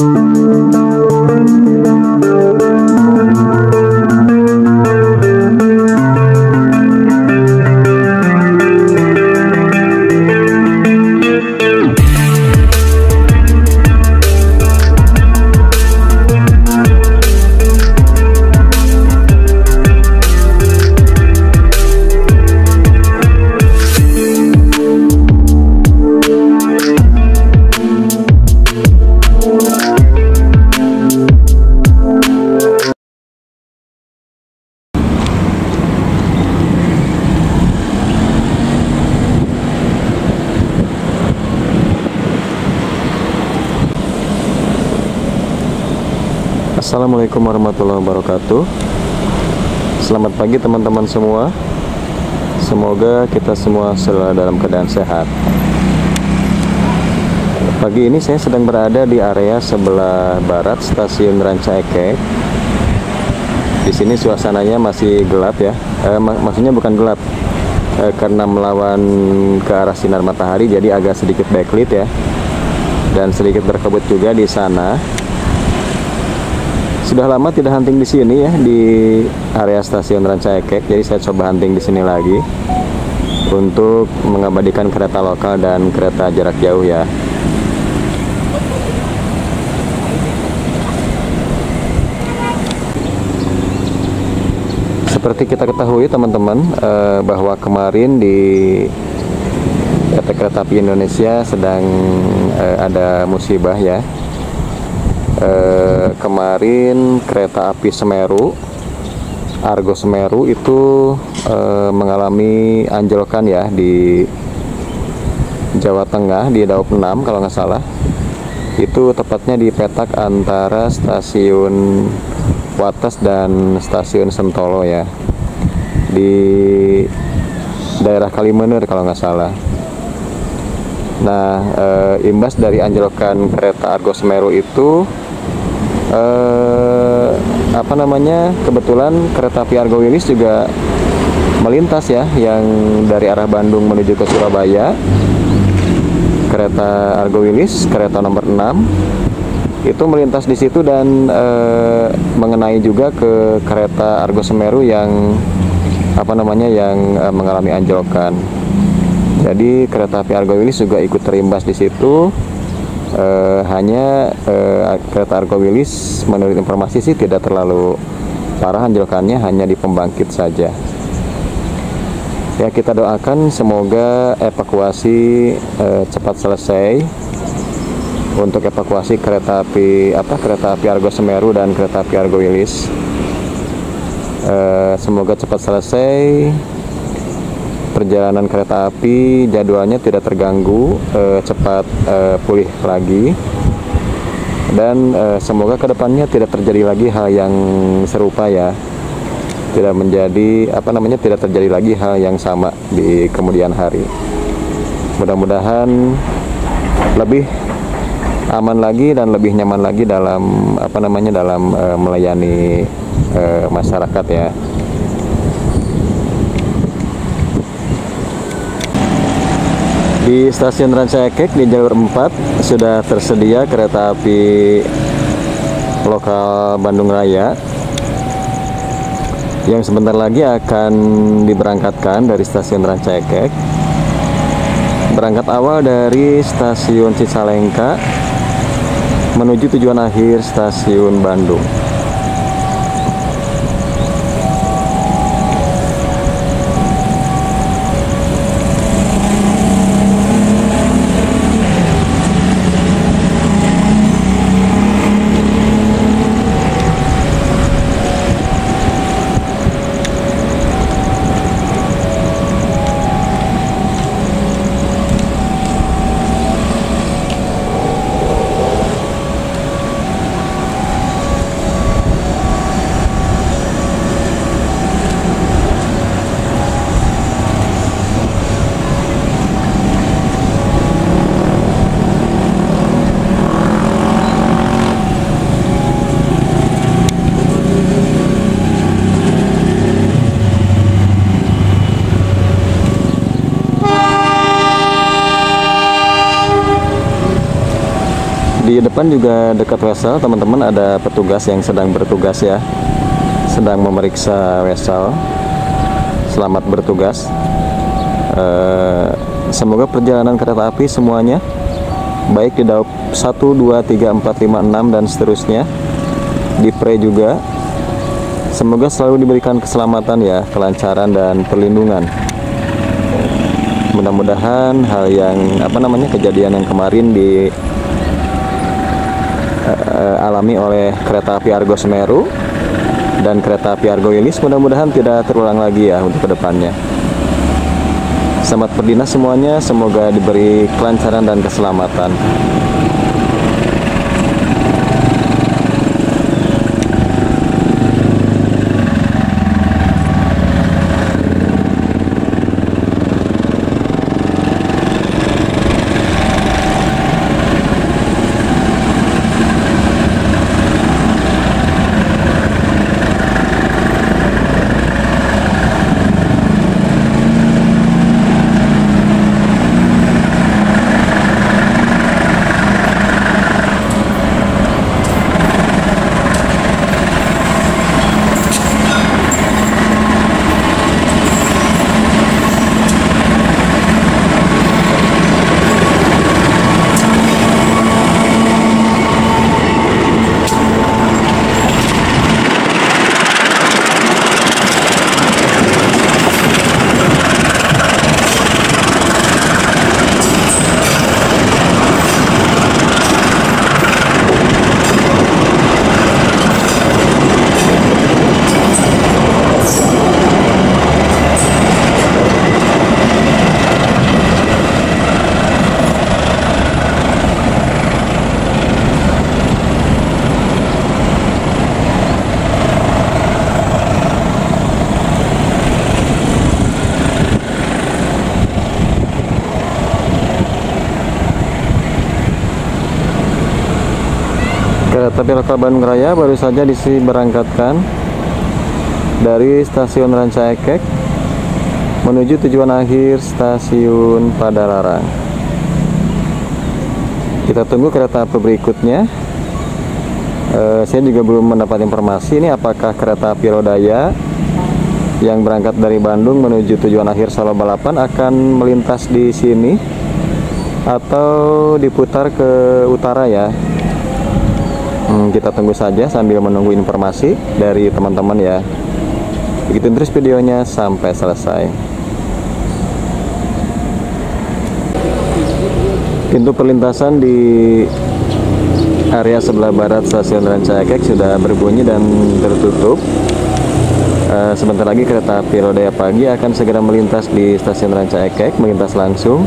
Thank you. Assalamualaikum warahmatullahi wabarakatuh. Selamat pagi teman-teman semua. Semoga kita semua selalu dalam keadaan sehat. Pagi ini saya sedang berada di area sebelah barat stasiun Ranca Ekek Di sini suasananya masih gelap ya. Eh, mak Maksudnya bukan gelap. Eh, Karena melawan ke arah sinar matahari Jadi agak sedikit backlit ya. Dan sedikit berkebut juga di sana sudah lama tidak hunting di sini ya di area stasiun Ranca Ekek. Jadi saya coba hunting di sini lagi untuk mengabadikan kereta lokal dan kereta jarak jauh ya. Seperti kita ketahui teman-teman eh, bahwa kemarin di PT Kereta Api Indonesia sedang eh, ada musibah ya. Eh, kemarin kereta api Semeru Argo Semeru itu eh, mengalami anjlokan ya di Jawa Tengah di Daup 6 kalau nggak salah. Itu tepatnya di petak antara stasiun Wates dan stasiun Sentolo ya. Di daerah Kalimenur kalau nggak salah. Nah, e, imbas dari anjlokan kereta Argo Semeru itu e, apa namanya? Kebetulan kereta api Argo Wilis juga melintas ya yang dari arah Bandung menuju ke Surabaya. Kereta Argo Wilis, kereta nomor 6 itu melintas di situ dan e, mengenai juga ke kereta Argo Semeru yang apa namanya yang e, mengalami anjlokan. Jadi kereta api Argo Wilis juga ikut terimbas di situ. E, hanya e, kereta Argo Wilis menurut informasi sih tidak terlalu parah anjlokannya hanya di pembangkit saja. Ya kita doakan semoga evakuasi e, cepat selesai untuk evakuasi kereta api apa kereta api Argo Semeru dan kereta api Argo Wilis. E, semoga cepat selesai perjalanan kereta api jadwalnya tidak terganggu eh, cepat eh, pulih lagi. Dan eh, semoga ke depannya tidak terjadi lagi hal yang serupa ya. Tidak menjadi apa namanya tidak terjadi lagi hal yang sama di kemudian hari. Mudah-mudahan lebih aman lagi dan lebih nyaman lagi dalam apa namanya dalam uh, melayani uh, masyarakat ya Di stasiun Ranca Ekek di jalur 4 sudah tersedia kereta api lokal Bandung Raya yang sebentar lagi akan diberangkatkan dari stasiun Ranca Ekek. Berangkat awal dari stasiun Cicalengka menuju tujuan akhir stasiun Bandung. Di depan juga dekat wesel teman-teman ada petugas yang sedang bertugas ya. Sedang memeriksa wesel. Selamat bertugas. Eh, semoga perjalanan kereta api semuanya baik di daup 1, 2, 3, 4, 5, 6 dan seterusnya. Di pre juga. Semoga selalu diberikan keselamatan ya kelancaran dan perlindungan. Mudah-mudahan hal yang apa namanya kejadian yang kemarin di uh, alami oleh kereta api Argo Semeru dan kereta api Argo Ilis mudah-mudahan tidak terulang lagi ya untuk ke depannya. Selamat berdinas semuanya semoga diberi kelancaran dan keselamatan Kereta api lokal Bandung Raya baru saja diberangkatkan dari stasiun Ranca Ekek menuju tujuan akhir stasiun Padalarang. Kita tunggu kereta api berikutnya. E, saya juga belum mendapat informasi ini apakah kereta api Rodaya yang berangkat dari Bandung menuju tujuan akhir Solo Balapan akan melintas di sini atau diputar ke utara ya hmm, kita tunggu saja sambil menunggu informasi dari teman-teman ya. Ikutin terus videonya sampai selesai. Pintu perlintasan di area sebelah barat stasiun Rancaikek sudah berbunyi dan tertutup. Uh, sebentar lagi kereta api roda pagi akan segera melintas di stasiun Rancaikek melintas langsung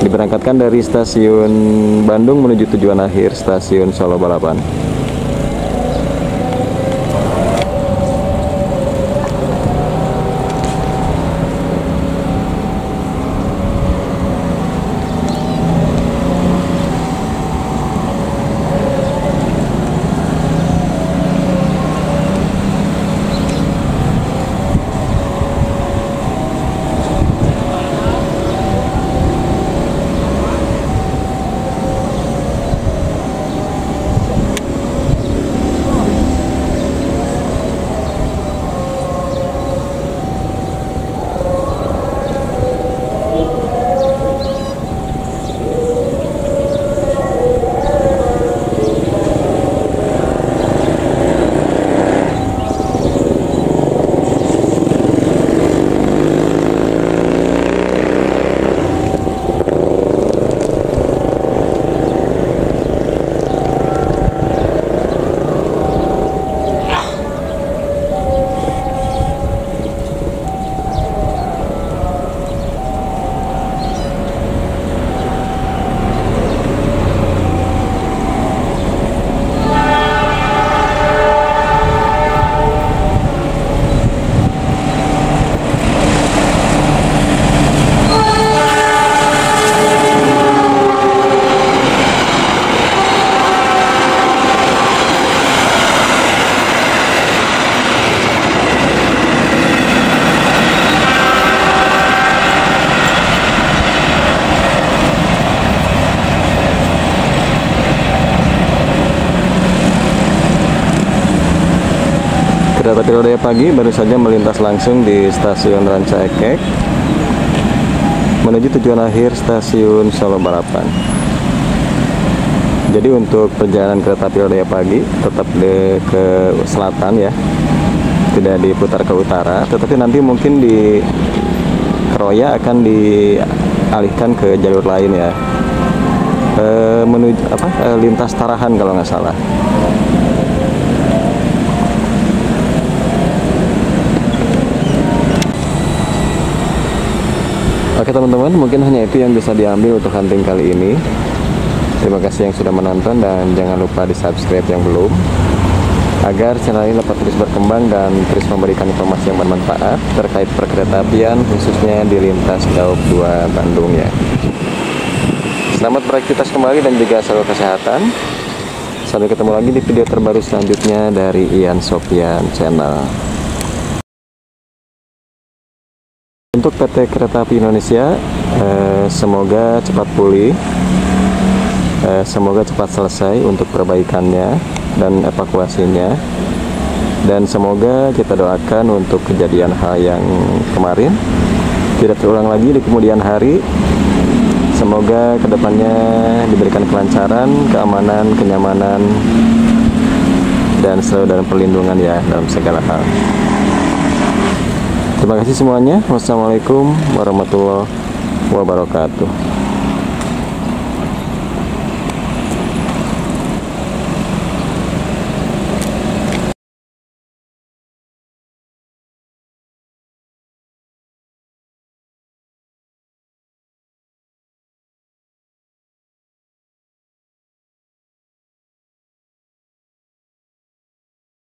diberangkatkan dari stasiun Bandung menuju tujuan akhir stasiun Solo Balapan. Kereta api Lodaya pagi baru saja melintas langsung di stasiun Ranca Ekek menuju tujuan akhir stasiun Solo Balapan. Jadi untuk perjalanan kereta api Lodaya pagi tetap de, ke selatan ya, tidak diputar ke utara, tetapi nanti mungkin di Kroya akan dialihkan ke jalur lain ya, e, menuju apa e, lintas Tarahan kalau nggak salah. Oke teman-teman, mungkin hanya itu yang bisa diambil untuk hunting kali ini. Terima kasih yang sudah menonton dan jangan lupa di subscribe yang belum agar channel ini dapat terus berkembang dan terus memberikan informasi yang bermanfaat terkait perkereta apian khususnya di lintas Daup 2 Bandung ya. Selamat beraktivitas kembali dan juga selalu kesehatan. Sampai ketemu lagi di video terbaru selanjutnya dari Ian Sofian Channel. Untuk PT Kereta Api Indonesia, eh, semoga cepat pulih, eh, semoga cepat selesai untuk perbaikannya dan evakuasinya, dan semoga kita doakan untuk kejadian hal yang kemarin tidak terulang lagi di kemudian hari. Semoga ke depannya diberikan kelancaran, keamanan, kenyamanan, dan selalu dalam perlindungan ya dalam segala hal. Terima kasih semuanya. Wassalamualaikum warahmatullahi wabarakatuh.